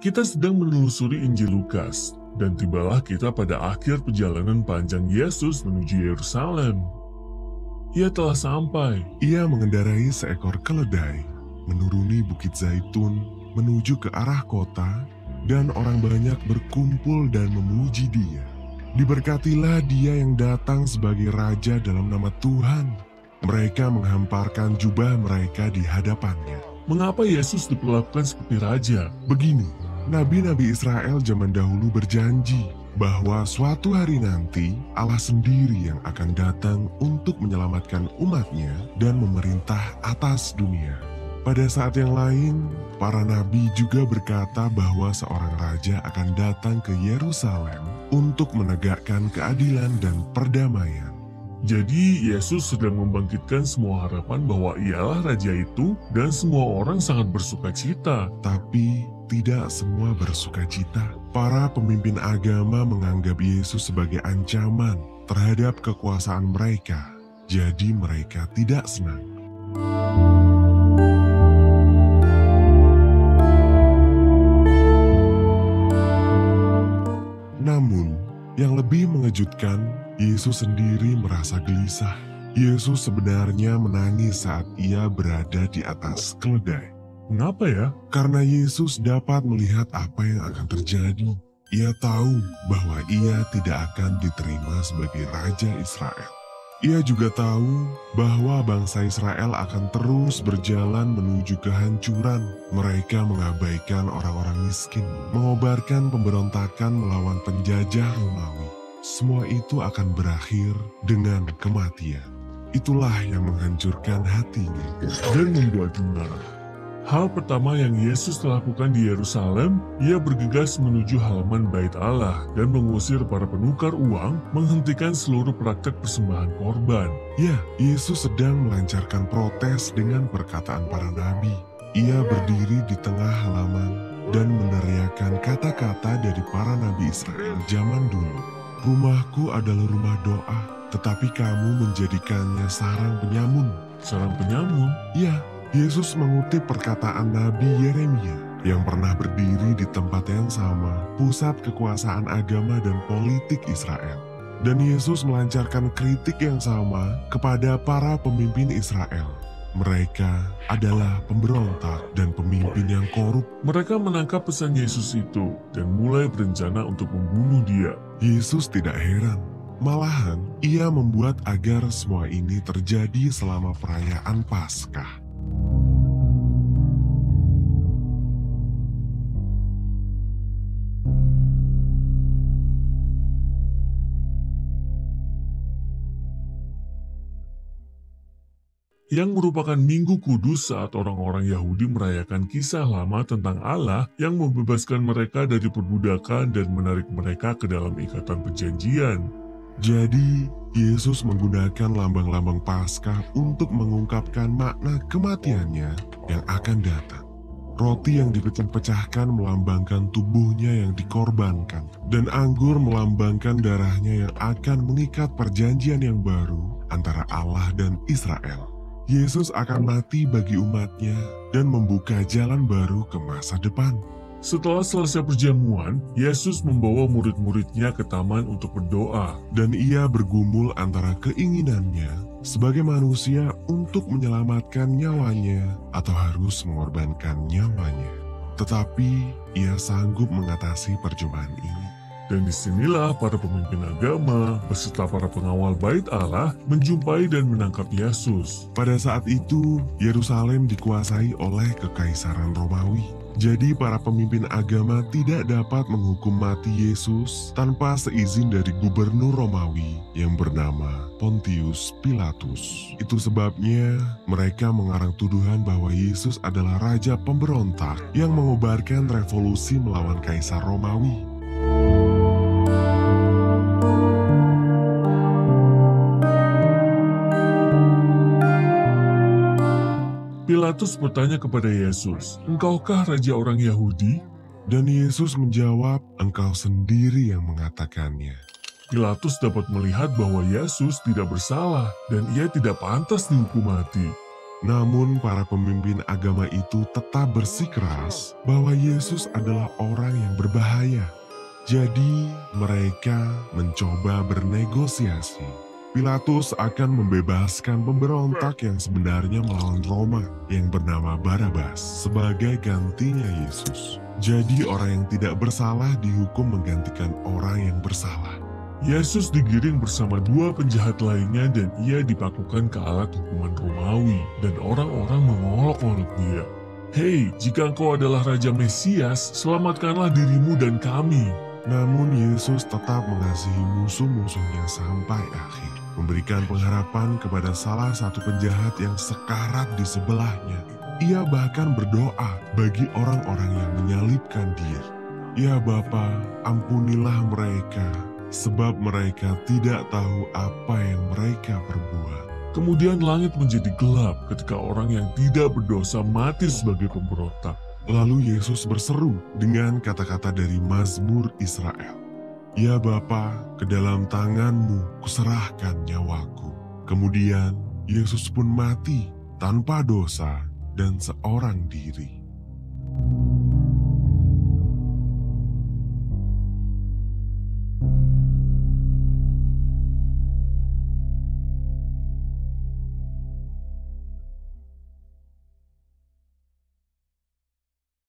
Kita sedang menelusuri Injil Lukas, dan tibalah kita pada akhir perjalanan panjang Yesus menuju Yerusalem. Ia telah sampai. Ia mengendarai seekor keledai, menuruni Bukit Zaitun, menuju ke arah kota, dan orang banyak berkumpul dan memuji dia. Diberkatilah dia yang datang sebagai raja dalam nama Tuhan. Mereka menghamparkan jubah mereka di hadapannya. Mengapa Yesus diperlakukan seperti raja? Begini, nabi-nabi Israel zaman dahulu berjanji bahwa suatu hari nanti Allah sendiri yang akan datang untuk menyelamatkan umatnya dan memerintah atas dunia. Pada saat yang lain, para nabi juga berkata bahwa seorang raja akan datang ke Yerusalem untuk menegakkan keadilan dan perdamaian. Jadi Yesus sedang membangkitkan semua harapan bahwa ialah raja itu dan semua orang sangat bersuka cita. Tapi tidak semua bersuka cita. Para pemimpin agama menganggap Yesus sebagai ancaman terhadap kekuasaan mereka. Jadi mereka tidak senang. Namun, yang lebih mengejutkan, Yesus sendiri merasa gelisah. Yesus sebenarnya menangis saat ia berada di atas keledai. Mengapa ya? Karena Yesus dapat melihat apa yang akan terjadi. Ia tahu bahwa ia tidak akan diterima sebagai Raja Israel. Ia juga tahu bahwa bangsa Israel akan terus berjalan menuju kehancuran. Mereka mengabaikan orang-orang miskin, mengobarkan pemberontakan melawan penjajah Romawi. Semua itu akan berakhir dengan kematian. Itulah yang menghancurkan hatinya. Dan membuatnya marah. Hal pertama yang Yesus lakukan di Yerusalem, ia bergegas menuju halaman bait Allah dan mengusir para penukar uang, menghentikan seluruh praktek persembahan korban. Ya, Yesus sedang melancarkan protes dengan perkataan para nabi. Ia berdiri di tengah halaman dan meneriakan kata-kata dari para nabi Israel zaman dulu. Rumahku adalah rumah doa, tetapi kamu menjadikannya sarang penyamun. Sarang penyamun, Ya, Yesus mengutip perkataan Nabi Yeremia yang pernah berdiri di tempat yang sama, pusat kekuasaan agama dan politik Israel. Dan Yesus melancarkan kritik yang sama kepada para pemimpin Israel. Mereka adalah pemberontak dan pemimpin yang korup. mereka menangkap pesan Yesus itu dan mulai berencana untuk membunuh dia. Yesus tidak heran. Malahan, ia membuat agar semua ini terjadi selama perayaan Paskah. Yang merupakan minggu kudus saat orang-orang Yahudi merayakan kisah lama tentang Allah yang membebaskan mereka dari perbudakan dan menarik mereka ke dalam ikatan perjanjian. Jadi, Yesus menggunakan lambang-lambang Paskah untuk mengungkapkan makna kematiannya yang akan datang. Roti yang dipecah-pecahkan melambangkan tubuhnya yang dikorbankan, dan anggur melambangkan darahnya yang akan mengikat perjanjian yang baru antara Allah dan Israel. Yesus akan mati bagi umatnya dan membuka jalan baru ke masa depan. Setelah selesai perjamuan, Yesus membawa murid-muridnya ke taman untuk berdoa. dan ia bergumul antara keinginannya sebagai manusia untuk menyelamatkan nyawanya atau harus mengorbankan nyawanya. Tetapi ia sanggup mengatasi percobaan ini. Dan di sinilah para pemimpin agama beserta para pengawal bait Allah menjumpai dan menangkap Yesus. Pada saat itu, Yerusalem dikuasai oleh kekaisaran Romawi. Jadi para pemimpin agama tidak dapat menghukum mati Yesus tanpa seizin dari gubernur Romawi yang bernama Pontius Pilatus. Itu sebabnya mereka mengarang tuduhan bahwa Yesus adalah raja pemberontak yang mengobarkan revolusi melawan kaisar Romawi. Pilatus bertanya kepada Yesus, Engkaukah raja orang Yahudi? Dan Yesus menjawab, engkau sendiri yang mengatakannya. Pilatus dapat melihat bahwa Yesus tidak bersalah dan ia tidak pantas dihukum mati. Namun para pemimpin agama itu tetap bersikeras bahwa Yesus adalah orang yang berbahaya. Jadi mereka mencoba bernegosiasi. Pilatus akan membebaskan pemberontak yang sebenarnya melawan Roma yang bernama Barabas sebagai gantinya Yesus. Jadi orang yang tidak bersalah dihukum menggantikan orang yang bersalah. Yesus digiring bersama dua penjahat lainnya dan ia dipakukan ke alat hukuman Romawi dan orang-orang mengolok-olok dia. Hei, jika engkau adalah Raja Mesias, selamatkanlah dirimu dan kami. Namun Yesus tetap mengasihi musuh-musuhnya sampai akhir. Memberikan pengharapan kepada salah satu penjahat yang sekarat di sebelahnya. Ia bahkan berdoa bagi orang-orang yang menyalibkan dia. Ya Bapa, ampunilah mereka, sebab mereka tidak tahu apa yang mereka perbuat. Kemudian langit menjadi gelap ketika orang yang tidak berdosa mati sebagai pemberontak. Lalu Yesus berseru dengan kata-kata dari Mazmur Israel. Ya Bapa, ke dalam tanganmu kuserahkan nyawaku. Kemudian Yesus pun mati tanpa dosa dan seorang diri. thank you